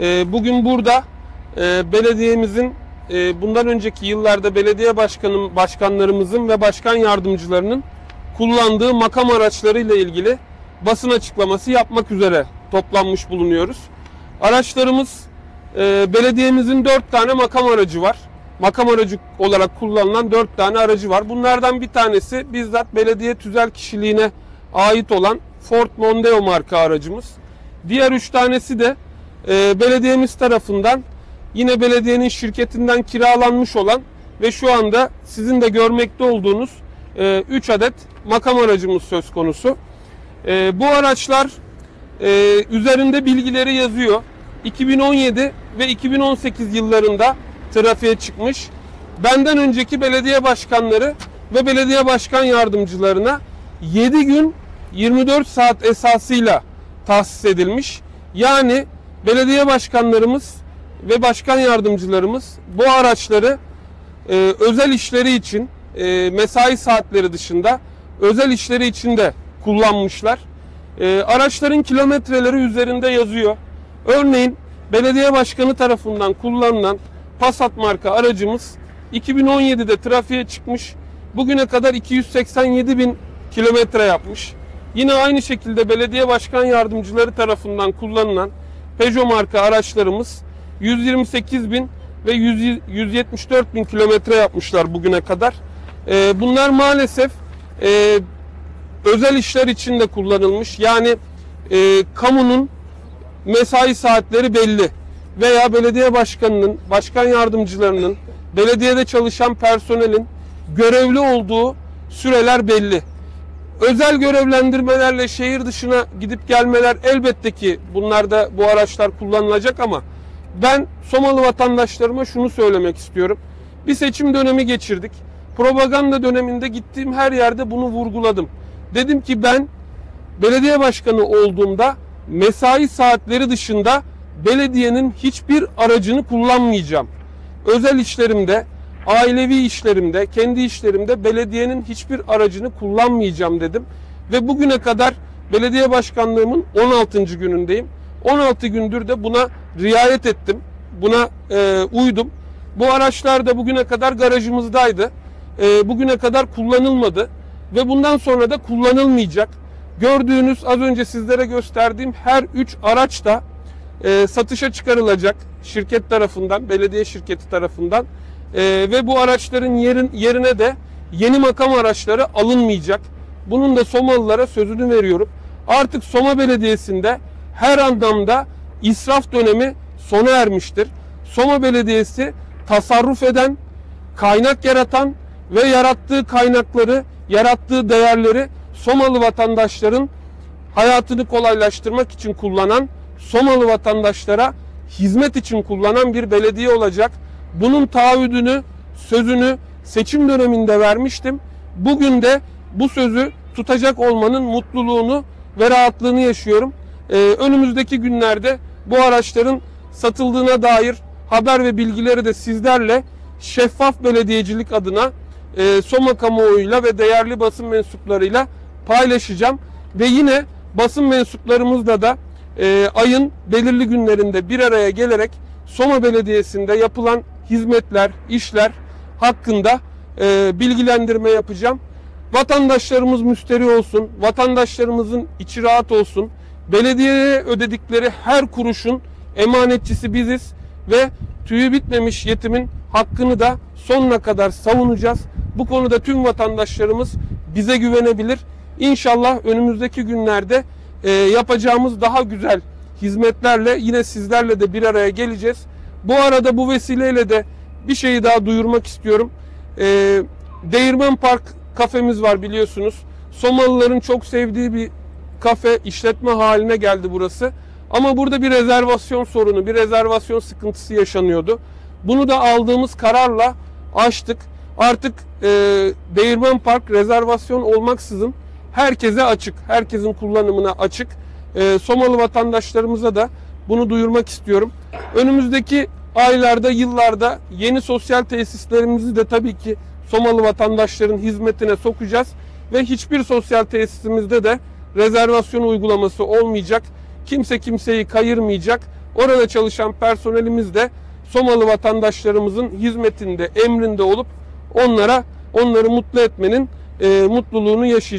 E, bugün burada e, belediyemizin e, bundan önceki yıllarda belediye başkanım, başkanlarımızın ve başkan yardımcılarının kullandığı makam araçlarıyla ilgili basın açıklaması yapmak üzere toplanmış bulunuyoruz. Araçlarımız e, belediyemizin 4 tane makam aracı var. Makam aracı olarak kullanılan 4 tane aracı var. Bunlardan bir tanesi bizzat belediye tüzel kişiliğine ait olan Ford Mondeo marka aracımız. Diğer 3 tanesi de e, belediyemiz tarafından yine belediyenin şirketinden kiralanmış olan ve şu anda sizin de görmekte olduğunuz 3 adet makam aracımız söz konusu. E, bu araçlar e, üzerinde bilgileri yazıyor. 2017 ve 2018 yıllarında trafiğe çıkmış. Benden önceki belediye başkanları ve belediye başkan yardımcılarına 7 gün 24 saat esasıyla tahsis edilmiş. Yani belediye başkanlarımız ve başkan yardımcılarımız bu araçları e, özel işleri için e, mesai saatleri dışında özel işleri için de kullanmışlar. E, araçların kilometreleri üzerinde yazıyor. Örneğin belediye başkanı tarafından kullanılan Passat marka aracımız 2017'de trafiğe çıkmış. Bugüne kadar 287 bin kilometre yapmış. Yine aynı şekilde belediye başkan yardımcıları tarafından kullanılan Peugeot marka araçlarımız 128 bin ve 100, 174 bin kilometre yapmışlar bugüne kadar. E, bunlar maalesef e, özel işler için de kullanılmış. Yani e, kamunun mesai saatleri belli veya belediye başkanının, başkan yardımcılarının, belediyede çalışan personelin görevli olduğu süreler belli. Özel görevlendirmelerle şehir dışına gidip gelmeler elbette ki bunlarda bu araçlar kullanılacak ama ben Somalı vatandaşlarıma şunu söylemek istiyorum. Bir seçim dönemi geçirdik. Propaganda döneminde gittiğim her yerde bunu vurguladım. Dedim ki ben belediye başkanı olduğumda mesai saatleri dışında belediyenin hiçbir aracını kullanmayacağım. Özel işlerimde, ailevi işlerimde, kendi işlerimde belediyenin hiçbir aracını kullanmayacağım dedim. Ve bugüne kadar belediye başkanlığımın 16. günündeyim. 16 gündür de buna riayet ettim. Buna e, uydum. Bu araçlar da bugüne kadar garajımızdaydı. E, bugüne kadar kullanılmadı ve bundan sonra da kullanılmayacak. Gördüğünüz az önce sizlere gösterdiğim her 3 araç da e, satışa çıkarılacak şirket tarafından, belediye şirketi tarafından e, ve bu araçların yerin, yerine de yeni makam araçları alınmayacak. Bunun da Somalılara sözünü veriyorum. Artık Soma Belediyesi'nde her anlamda israf dönemi sona ermiştir. Soma Belediyesi tasarruf eden, kaynak yaratan ve yarattığı kaynakları, yarattığı değerleri Somalı vatandaşların hayatını kolaylaştırmak için kullanan, Somalı vatandaşlara hizmet için kullanan bir belediye olacak. Bunun taahhüdünü, sözünü seçim döneminde vermiştim. Bugün de bu sözü tutacak olmanın mutluluğunu ve rahatlığını yaşıyorum. Ee, önümüzdeki günlerde bu araçların satıldığına dair haber ve bilgileri de sizlerle şeffaf belediyecilik adına e, Soma kamuoyuyla ve değerli basın mensuplarıyla paylaşacağım. Ve yine basın mensuplarımızla da e, ayın belirli günlerinde bir araya gelerek Soma Belediyesi'nde yapılan hizmetler, işler hakkında e, bilgilendirme yapacağım. Vatandaşlarımız müsteri olsun, vatandaşlarımızın içi rahat olsun. Belediyeye ödedikleri her kuruşun emanetçisi biziz ve tüyü bitmemiş yetimin hakkını da sonuna kadar savunacağız. Bu konuda tüm vatandaşlarımız bize güvenebilir. İnşallah önümüzdeki günlerde e, yapacağımız daha güzel hizmetlerle yine sizlerle de bir araya geleceğiz. Bu arada bu vesileyle de bir şeyi daha duyurmak istiyorum. E, Değirmen Park kafemiz var biliyorsunuz. Somalıların çok sevdiği bir kafe işletme haline geldi burası. Ama burada bir rezervasyon sorunu, bir rezervasyon sıkıntısı yaşanıyordu. Bunu da aldığımız kararla açtık. Artık e, Değirmen Park rezervasyon olmaksızın herkese açık, herkesin kullanımına açık. E, Somalı vatandaşlarımıza da bunu duyurmak istiyorum. Önümüzdeki aylarda, yıllarda yeni sosyal tesislerimizi de tabii ki Somalı vatandaşların hizmetine sokacağız ve hiçbir sosyal tesisimizde de rezervasyon uygulaması olmayacak. Kimse kimseyi kayırmayacak. Orada çalışan personelimiz de Somalı vatandaşlarımızın hizmetinde, emrinde olup onlara onları mutlu etmenin e, mutluluğunu yaşayacak.